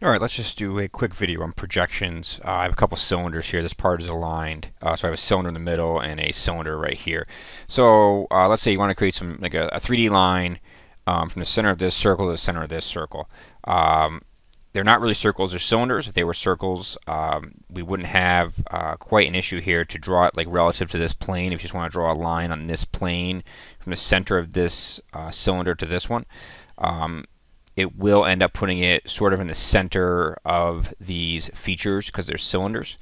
Alright, let's just do a quick video on projections. Uh, I have a couple cylinders here. This part is aligned. Uh, so I have a cylinder in the middle and a cylinder right here. So uh, let's say you want to create some like a, a 3D line um, from the center of this circle to the center of this circle. Um, they're not really circles, they're cylinders. If they were circles, um, we wouldn't have uh, quite an issue here to draw it like relative to this plane. If you just want to draw a line on this plane from the center of this uh, cylinder to this one, um, it will end up putting it sort of in the center of these features because they're cylinders.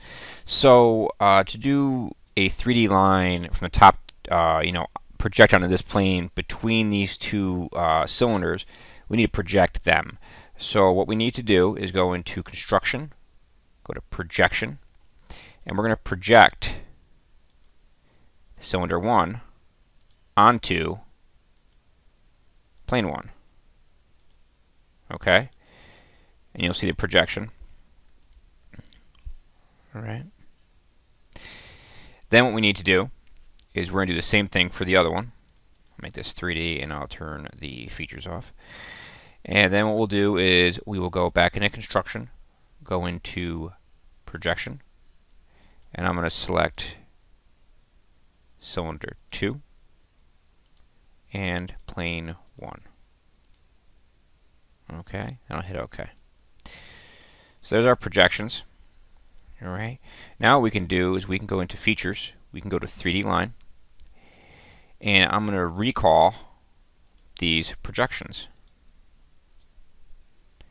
So uh, to do a 3D line from the top, uh, you know, project onto this plane between these two uh, cylinders, we need to project them. So what we need to do is go into construction, go to projection, and we're going to project cylinder 1 onto plane 1 okay? And you'll see the projection. All right. Then what we need to do is we're going to do the same thing for the other one. Make this 3D and I'll turn the features off. And then what we'll do is we will go back into construction, go into projection, and I'm going to select cylinder 2 and plane 1. Okay, and I'll hit OK. So there's our projections. All right. Now what we can do is we can go into features. We can go to 3D line. And I'm going to recall these projections.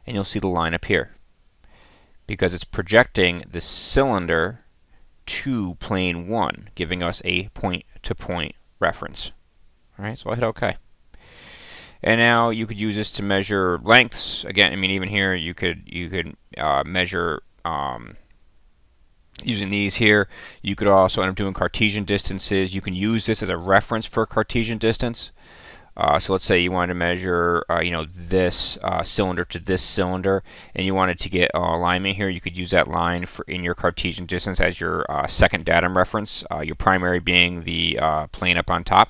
And you'll see the line here. Because it's projecting the cylinder to plane 1, giving us a point-to-point -point reference. All right, so I'll hit OK. And now you could use this to measure lengths. Again, I mean, even here you could you could uh, measure um, using these here. You could also end up doing Cartesian distances. You can use this as a reference for Cartesian distance. Uh, so let's say you wanted to measure, uh, you know, this uh, cylinder to this cylinder, and you wanted to get alignment here. You could use that line for in your Cartesian distance as your uh, second datum reference. Uh, your primary being the uh, plane up on top.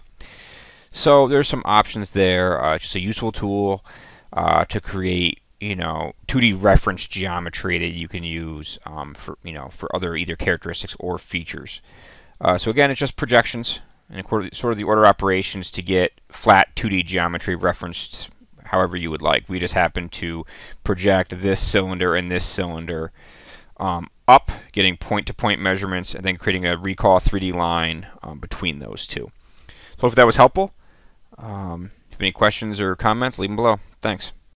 So there's some options there. Uh, just a useful tool uh, to create, you know, 2D reference geometry that you can use um, for, you know, for other either characteristics or features. Uh, so again, it's just projections and sort of the order operations to get flat 2D geometry referenced however you would like. We just happen to project this cylinder and this cylinder um, up, getting point-to-point -point measurements, and then creating a recall 3D line um, between those two. So if that was helpful, um, if any questions or comments, leave them below. Thanks.